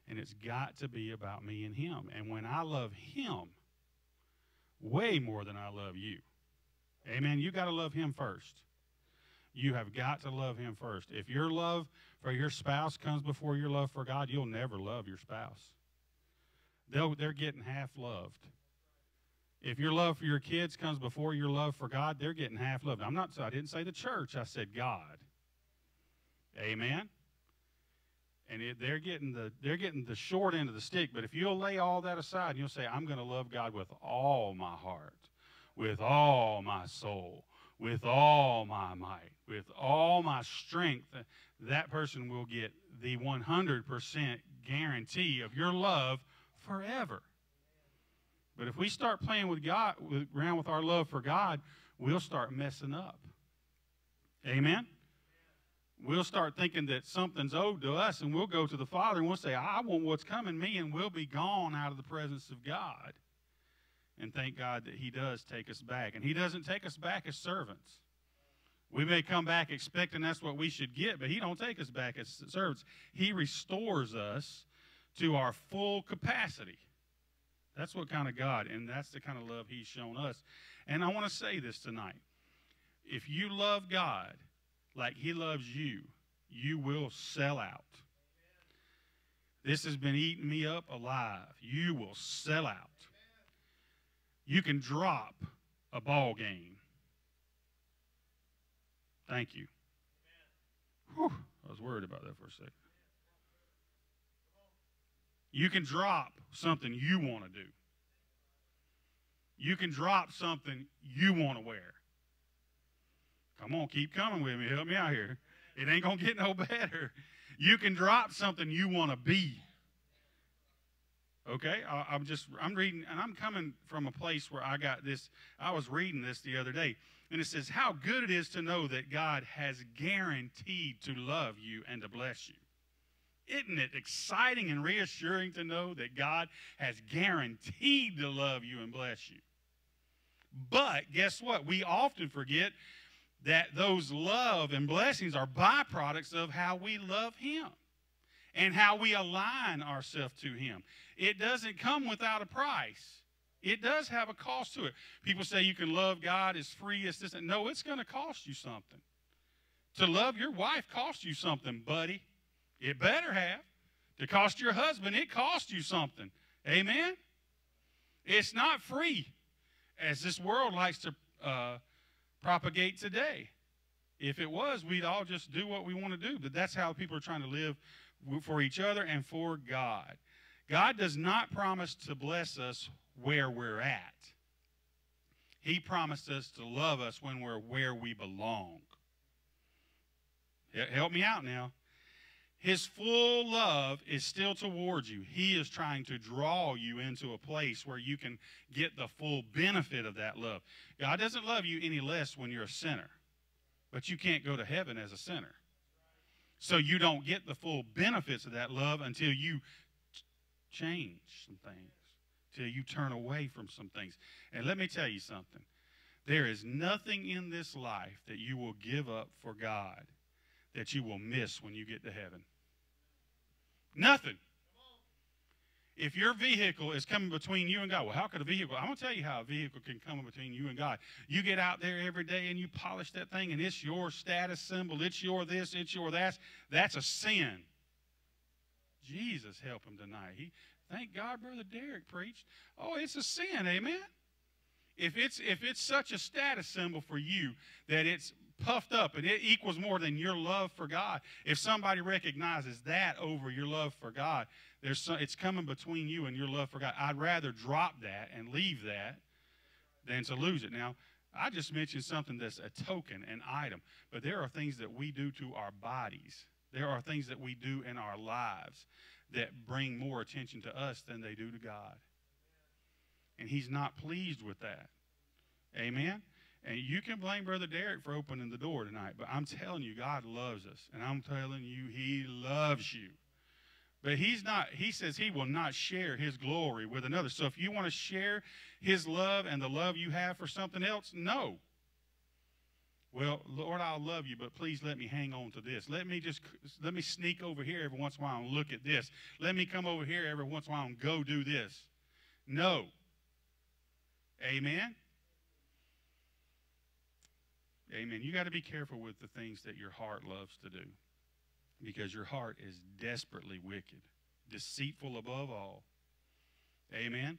And it's got to be about me and him. And when I love him way more than I love you, amen, you got to love him first. You have got to love him first. If your love for your spouse comes before your love for God, you'll never love your spouse. They'll, they're getting half loved. If your love for your kids comes before your love for God, they're getting half loved. I'm not. So I didn't say the church. I said God. Amen. And it, they're getting the they're getting the short end of the stick. But if you'll lay all that aside and you'll say, "I'm going to love God with all my heart, with all my soul, with all my might, with all my strength," that person will get the 100% guarantee of your love forever. But if we start playing with God, with, around with our love for God, we'll start messing up. Amen? We'll start thinking that something's owed to us, and we'll go to the Father and we'll say, I want what's coming me, and we'll be gone out of the presence of God. And thank God that He does take us back. And He doesn't take us back as servants. We may come back expecting that's what we should get, but he don't take us back as servants. He restores us to our full capacity. That's what kind of God, and that's the kind of love he's shown us. And I want to say this tonight. If you love God like he loves you, you will sell out. This has been eating me up alive. You will sell out. You can drop a ball game Thank you. Whew, I was worried about that for a second. You can drop something you want to do. You can drop something you want to wear. Come on, keep coming with me. Help me out here. It ain't going to get no better. You can drop something you want to be. Okay, I, am just I'm reading, and I'm coming from a place where I got this. I was reading this the other day, and it says how good it is to know that God has guaranteed to love you and to bless you. Isn't it exciting and reassuring to know that God has guaranteed to love you and bless you? But guess what? We often forget that those love and blessings are byproducts of how we love Him and how we align ourselves to Him. It doesn't come without a price. It does have a cost to it. People say you can love God as free as this. No, it's going to cost you something. To love your wife costs you something, buddy. It better have. To cost your husband, it costs you something. Amen? It's not free, as this world likes to uh, propagate today. If it was, we'd all just do what we want to do. But that's how people are trying to live for each other and for God. God does not promise to bless us where we're at. He promised us to love us when we're where we belong. Help me out now. His full love is still towards you. He is trying to draw you into a place where you can get the full benefit of that love. God doesn't love you any less when you're a sinner, but you can't go to heaven as a sinner. So you don't get the full benefits of that love until you change some things, until you turn away from some things. And let me tell you something there is nothing in this life that you will give up for God that you will miss when you get to heaven. Nothing. If your vehicle is coming between you and God, well, how could a vehicle? I'm going to tell you how a vehicle can come between you and God. You get out there every day and you polish that thing, and it's your status symbol. It's your this, it's your that. That's a sin. Jesus help him tonight. He, thank God, Brother Derrick preached. Oh, it's a sin, amen? If it's if it's such a status symbol for you that it's puffed up and it equals more than your love for God. If somebody recognizes that over your love for God, there's some, it's coming between you and your love for God. I'd rather drop that and leave that than to lose it. Now, I just mentioned something that's a token, an item, but there are things that we do to our bodies. There are things that we do in our lives that bring more attention to us than they do to God. And He's not pleased with that. Amen? And you can blame Brother Derrick for opening the door tonight, but I'm telling you, God loves us. And I'm telling you, He loves you. But He's not, He says He will not share His glory with another. So if you want to share His love and the love you have for something else, no. Well, Lord, I'll love you, but please let me hang on to this. Let me just let me sneak over here every once in a while and look at this. Let me come over here every once in a while and go do this. No. Amen. Amen. You got to be careful with the things that your heart loves to do because your heart is desperately wicked, deceitful above all. Amen.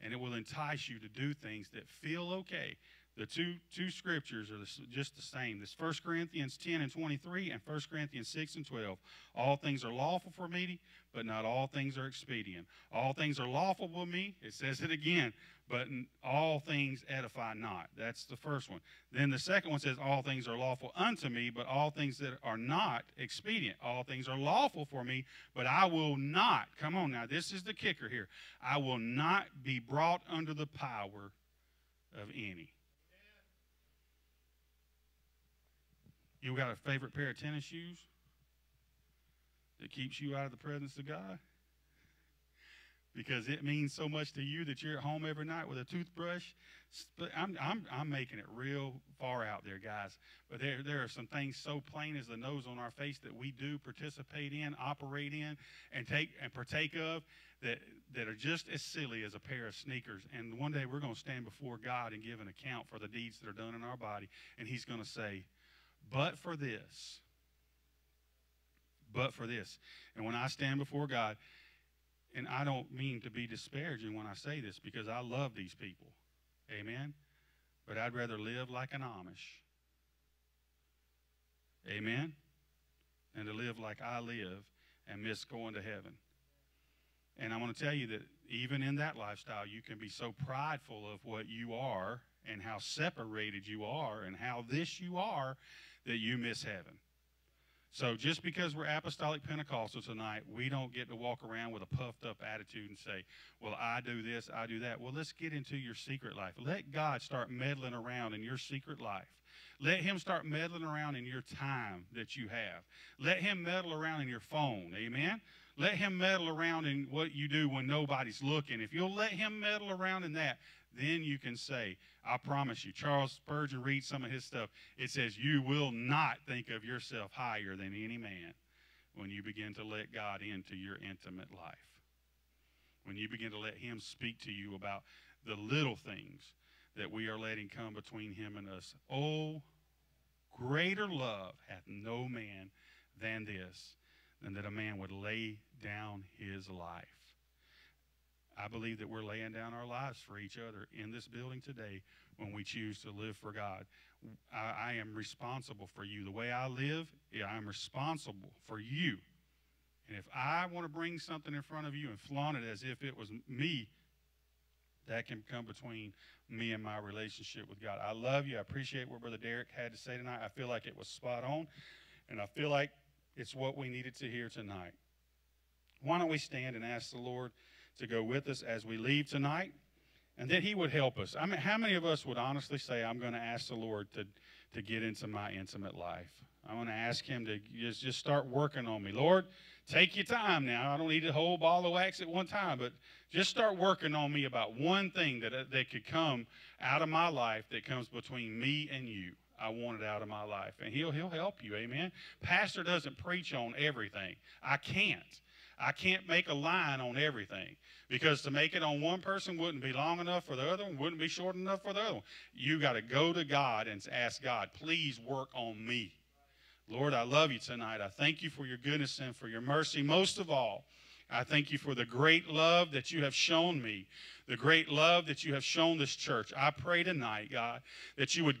And it will entice you to do things that feel okay. The two, two scriptures are just the same. This 1 Corinthians 10 and 23 and 1 Corinthians 6 and 12. All things are lawful for me, but not all things are expedient. All things are lawful for me. It says it again, but all things edify not. That's the first one. Then the second one says, All things are lawful unto me, but all things that are not expedient. All things are lawful for me, but I will not. Come on now, this is the kicker here. I will not be brought under the power of any. You got a favorite pair of tennis shoes that keeps you out of the presence of God? Because it means so much to you that you're at home every night with a toothbrush. I'm, I'm, I'm making it real far out there, guys. But there, there are some things so plain as the nose on our face that we do participate in, operate in, and take and partake of that, that are just as silly as a pair of sneakers. And one day we're going to stand before God and give an account for the deeds that are done in our body. And He's going to say, But for this, but for this. And when I stand before God, and I don't mean to be disparaging when I say this because I love these people. Amen. But I'd rather live like an Amish. Amen. And to live like I live and miss going to heaven. And I want to tell you that even in that lifestyle, you can be so prideful of what you are and how separated you are and how this you are that you miss heaven. So just because we're apostolic Pentecostal tonight, we don't get to walk around with a puffed up attitude and say, well, I do this, I do that. Well, let's get into your secret life. Let God start meddling around in your secret life. Let him start meddling around in your time that you have. Let him meddle around in your phone. Amen. Let him meddle around in what you do when nobody's looking. If you'll let him meddle around in that, then you can say, I promise you. Charles Spurgeon reads some of his stuff. It says, You will not think of yourself higher than any man when you begin to let God into your intimate life. When you begin to let him speak to you about the little things that we are letting come between him and us. Oh, greater love hath no man than this, than that a man would lay down his life. I believe that we're laying down our lives for each other in this building today when we choose to live for God. I, I am responsible for you. The way I live, yeah, I'm responsible for you. And if I want to bring something in front of you and flaunt it as if it was me, that can come between me and my relationship with God. I love you. I appreciate what Brother Derrick had to say tonight. I feel like it was spot on, and I feel like it's what we needed to hear tonight. Why don't we stand and ask the Lord to go with us as we leave tonight, and that He would help us? I mean, how many of us would honestly say, I'm going to ask the Lord to, to get into my intimate life? I'm going to ask Him to just, just start working on me. Lord, take your time now. I don't need a whole ball of wax at one time, but just start working on me about one thing that, uh, that could come out of my life that comes between me and you. I want it out of my life. And he'll, he'll help you. Amen. Pastor doesn't preach on everything. I can't. I can't make a line on everything because to make it on one person wouldn't be long enough for the other one, wouldn't be short enough for the other one. You got to go to God and ask God, please work on me. Lord, I love you tonight. I thank you for your goodness and for your mercy. Most of all, I thank you for the great love that you have shown me, the great love that you have shown this church. I pray tonight, God, that you would give